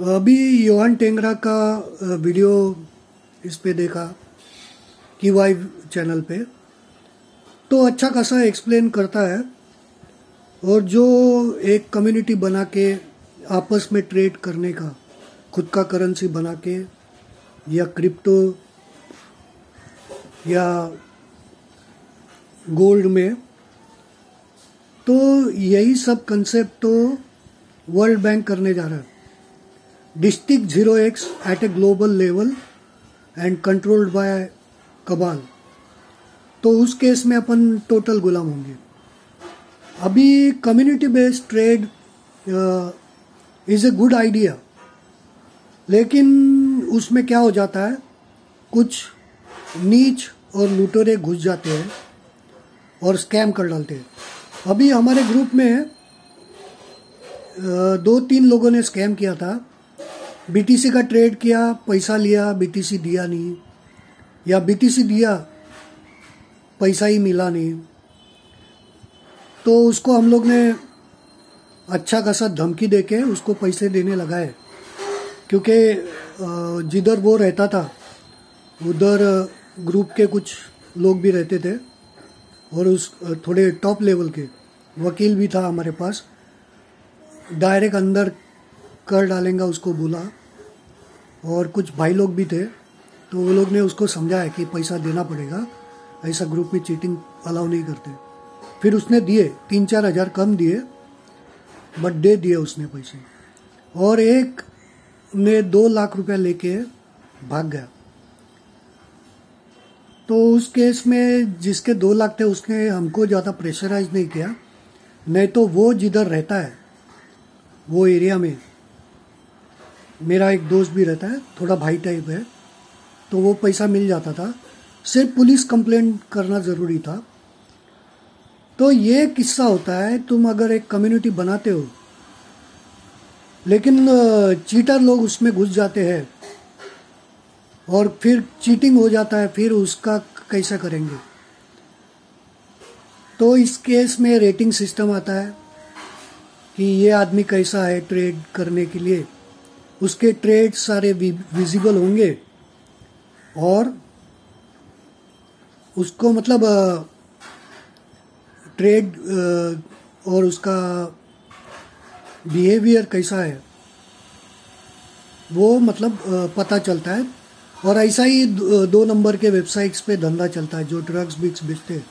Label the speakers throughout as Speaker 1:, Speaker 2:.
Speaker 1: अभी योहान टेंगरा का वीडियो इस पे देखा की वाई चैनल पे तो अच्छा खासा एक्सप्लेन करता है, और जो एक कम्युनिटी बना के आपस में ट्रेड करने का, खुद का करेंसी बना के, या क्रिप्टो या गोल्ड में तो यही सब कंसेप्ट तो वर्ल्ड बैंक करने जा रहा है। District zero x at a global level and controlled by cabal तो उस केस में अपन टोटल गुलाम होंगे। अभी community based trade is a good idea लेकिन उसमें क्या हो जाता है? कुछ नीच और लूटोरे घुस जाते हैं और स्कैम कर डालते हैं। अभी हमारे ग्रुप में दो तीन लोगों ने स्कैम किया था। बीटीसी का ट्रेड किया, पैसा लिया, बीटीसी दिया नहीं। या बीटीसी दिया, पैसा ही मिला नहीं। तो उसको हम लोग ने अच्छा खासा धमकी देके उसको पैसे देने लगाए। क्योंकि जिधर वो रहता था, उधर ग्रुप के कुछ लोग भी रहते थे। और उस थोड़े टॉप लेवल के वकील भी था हमारे पास। डायरेक्ट अंदर कर डालेंगे उसको बोला। और कुछ भाई लोग भी थे तो वो लोग ने उसको समझाया कि पैसा देना पड़ेगा, ऐसा ग्रुप में चीटिंग अलाउ नहीं करते। फिर उसने दिए तीन चार हज़ार कम दिए बट दे दिए उसने पैसे। और एक ने दो लाख रुपया लेके भाग गया। तो उस केस में जिसके दो लाख थे, उसने हमको ज़्यादा प्रेशराइज नहीं किया। नहीं तो वो जिधर रहता है, वो एरिया में मेरा एक दोस्त भी रहता है, थोड़ा भाई टाइप है तो वो पैसा मिल जाता था। सिर्फ़ पुलिस कंप्लेंट करना ज़रूरी था। तो ये किस्सा होता है, तुम अगर एक कम्युनिटी बनाते हो, लेकिन चीटर लोग उसमें घुस जाते हैं, और फिर चीटिंग हो जाता है, फिर उसका कैसे करेंगे? तो इस केस में रेटिंग सिस्टम आता है कि ये आदमी कैसा है ट्रेड करने के लिए। उसके ट्रेड सारे विजिबल होंगे। और उसको मतलब ट्रेड और उसका बिहेवियर कैसा है, वो मतलब पता चलता है। और ऐसा ही दो नंबर के वेबसाइट्स पे धंधा चलता है, जो ड्रग्स बिक्स बेचते हैं।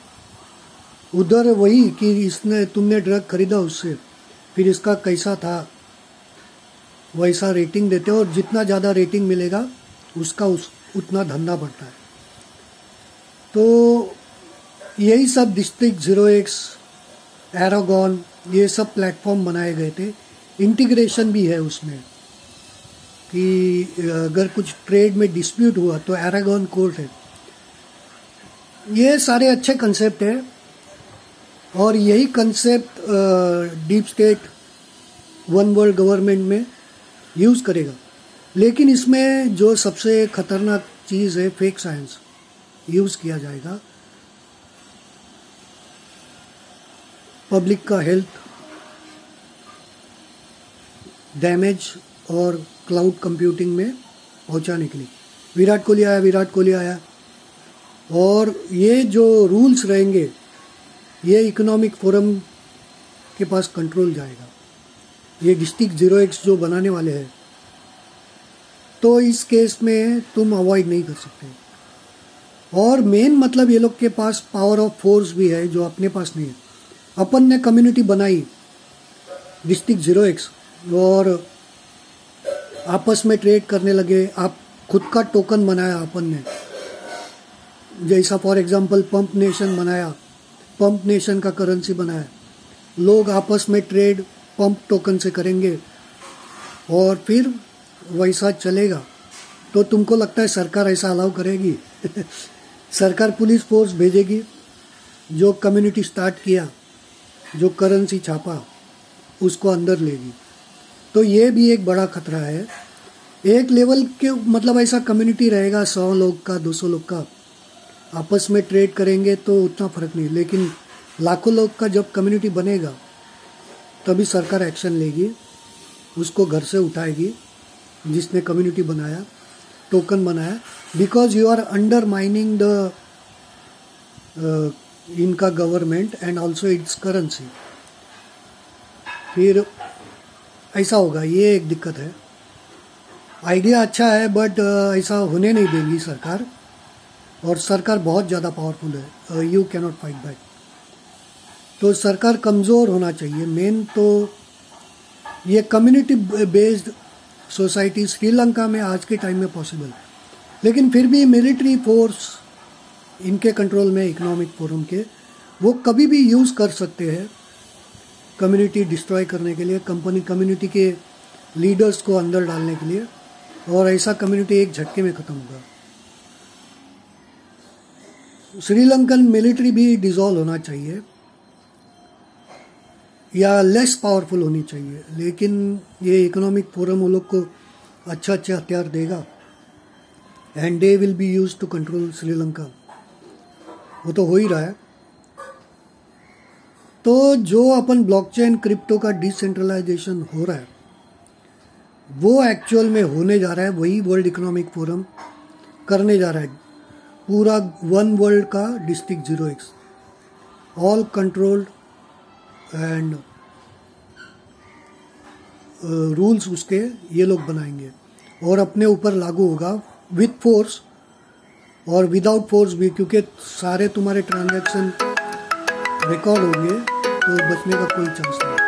Speaker 1: उधर वही कि इसने, तुमने ड्रग खरीदा उससे, फिर इसका कैसा था वैसा रेटिंग देते हैं और जितना ज़्यादा रेटिंग मिलेगा, उसका उस, उतना धंधा बढ़ता है। तो यही सब डिस्ट्रिक्ट ज़ीरो एक्स एरागॉन ये सब प्लेटफॉर्म बनाए गए थे। इंटीग्रेशन भी है उसमें कि अगर कुछ ट्रेड में डिस्प्यूट हुआ तो एरागॉन कोर्ट है। ये सारे अच्छे कंसेप्ट है और यही concept deep state one world government में यूज़ करेगा। लेकिन इसमें जो सबसे खतरनाक चीज़ है फेक साइंस यूज़ किया जाएगा। पब्लिक का हेल्थ डैमेज और क्लाउड कंप्यूटिंग में पहुँचाने के लिए। विराट कोहली आया, विराट कोहली आया। और ये जो रूल्स रहेंगे, ये इकोनॉमिक फोरम के पास कंट्रोल जाएगा। ये डिस्ट्रिक्ट ज़ीरो एक्स जो बनाने वाले हैं तो इस केस में तुम अवॉइड नहीं कर सकते। और मेन मतलब ये लोग के पास पावर ऑफ़ फोर्स भी है, जो अपने पास नहीं है। अपन ने कम्युनिटी बनाई डिस्ट्रिक्ट ज़ीरो एक्स, और आपस में ट्रेड करने लगे। आप खुद का टोकन बनाया अपन ने। जैसा फॉर एग्जांपल पंप नेशन बनाया। पंप नेशन का करेंसी बनाया। लोग आपस में ट्रेड पंप टोकन से करेंगे और फिर वैसा चलेगा। तो तुमको लगता है सरकार ऐसा अलाउ करेगी? सरकार पुलिस फोर्स भेजेगी, जो कम्युनिटी स्टार्ट किया, जो करेंसी छापा, उसको अंदर लेगी। तो ये भी एक बड़ा खतरा है। एक लेवल के मतलब ऐसा कम्युनिटी रहेगा, सौ लोग का, दो सौ लोग का, आपस में ट्रेड करेंगे तो उतना फ़र्क नहीं। लेकिन लाखों लोग का जब कम्युनिटी बनेगा तभी सरकार एक्शन लेगी, उसको घर से उठाएगी, जिसने कम्युनिटी बनाया टोकन बनाया because you are undermining the इनका government and also its currency फिर ऐसा होगा, ये एक दिक्कत है। आइडिया अच्छा है बट ऐसा होने नहीं देगी सरकार, और सरकार बहुत ज़्यादा पावरफुल है। यू कैनॉट फाइट बैक तो सरकार कमज़ोर होना चाहिए। मेन तो ये कम्युनिटी बेस्ड सोसाइटी श्रीलंका में आज के टाइम में पॉसिबल है। लेकिन फिर भी मिलिट्री फोर्स इनके कंट्रोल में इकोनॉमिक फोरम के, वो कभी भी यूज़ कर सकते हैं कम्युनिटी डिस्ट्रॉय करने के लिए कंपनी कम्युनिटी के लीडर्स को अंदर डालने के लिए, और ऐसा कम्युनिटी एक झटके में ख़त्म होगा। श्रीलंकन मिलिट्री भी डिजॉल्व होना चाहिए। या लेस पावरफुल होनी चाहिए। लेकिन ये इकोनॉमिक फोरम वो लोग को अच्छा अच्छा हथियार देगा। And they will be use to control Sri Lanka वो तो हो ही रहा है। तो जो अपन ब्लॉकचेन क्रिप्टो का डिसेंट्रलाइजेशन हो रहा है, वो एक्चुअल में होने जा रहा है, वही वर्ल्ड इकोनॉमिक फोरम करने जा रहा है। पूरा वन वर्ल्ड का district zero x all controlled and rules उसके ये लोग बनाएँगे। और अपने ऊपर लागू होगा। विथ फोर्स और विदाउट फोर्स भी, क्योंकि सारे तुम्हारे ट्रांजैक्शन रिकॉर्ड होंगे तो बचने का कोई चांस नहीं।